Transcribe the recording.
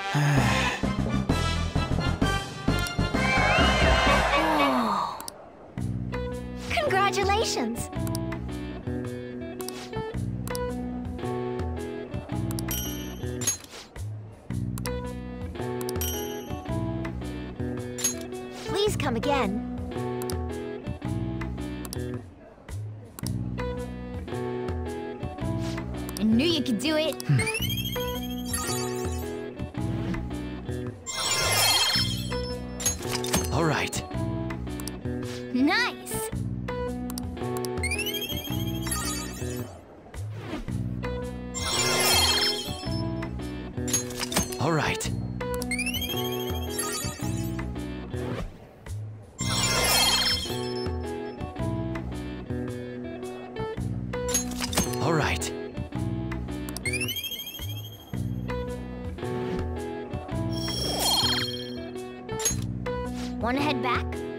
Congratulations! Please come again. I knew you could do it. Hmm. All right. All right. Want to head back?